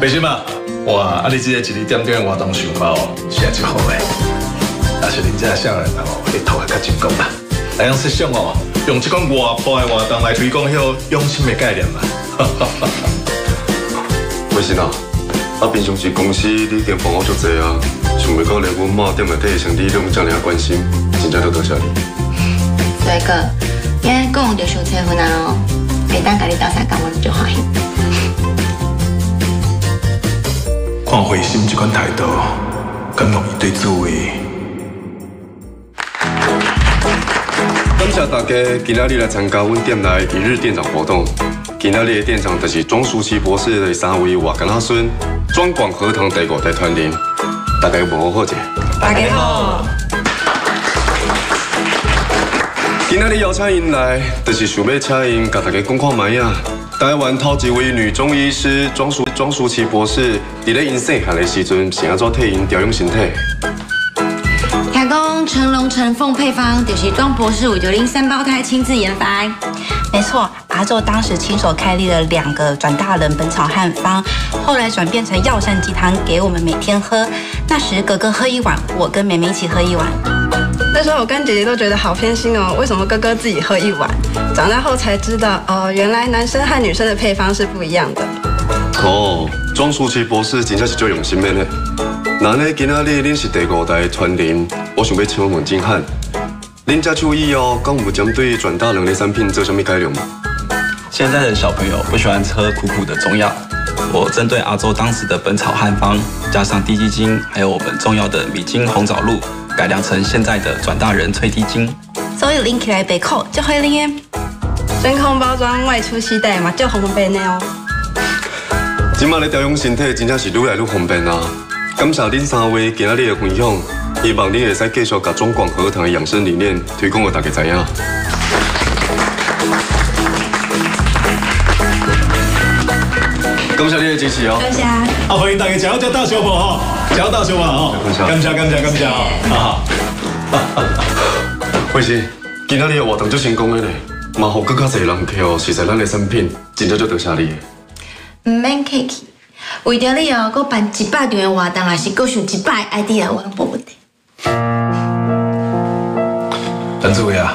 放心嘛，哇，啊你这个一日点点活动想法哦，是也真好诶。但是恁家少年哦，会头壳较真讲啦。来用设想哦，用这款活泼的活动来推广迄个用心的概念嘛。为什啊？啊，平常时公司你已经帮我足济啊，想袂到连阮妈点的体育场你都这样关心，真正都多谢你。帅哥，今日讲就想结婚啊咯，每当家你到啥干我就欢喜。看慧心这款态度，敢容易对滋味。感谢大家今仔日来参加阮店内一日店长活动。今仔日的店长就是庄淑琪博士的三位外干孙，庄广和堂第五代传人，大家有无好者？大家好。今仔日邀请因来，就是想要请因甲大家讲看卖啊。台湾头一位女中医师庄淑庄淑琪博士，伫咧因细汉的时阵是安怎替因调养身体？听讲成龙成凤配方，就是庄博士五九零三胞胎亲自研发。没错，阿宙当时亲手开立了两个转大人本草汉方，后来转变成药膳鸡汤给我们每天喝。那时哥哥喝一碗，我跟妹妹一起喝一碗。那时候我跟姐姐都觉得好偏心哦，为什么哥哥自己喝一碗？长大后才知道，哦，原来男生和女生的配方是不一样的。哦，庄淑琪博士真正是最用心的呢。那呢，今仔日恁是第五代传人，我想要请问金汉，恁家注意哦，刚有针对转大人的产品做什么改良吗？现在的小朋友不喜欢喝苦苦的中药，我针对阿周当时的本草汉方，加上低基精，还有我们重要的米精红枣露，改良成现在的转大人脆低精，所以拎起来被扣就会拎。真空包装，外出携带嘛，就方便的哦。今麦的调养身体真正是愈来愈方便啊！感谢恁三位今日的分享，希望你会使继续把中广和堂的养生理念推广给大家知影。感谢你的支持哦！感谢。啊，欢迎大家吃到大小宝哈，吃到大小宝哈，感谢感谢感谢哈。慧心，今日的活动就成功的呢，嘛好更加侪人去哦，试试咱的产品，真正就多谢你。唔免客气，为着你哦，搁办一百场的活动，还是搁想一百 idea，我拢无问题。陈志伟啊。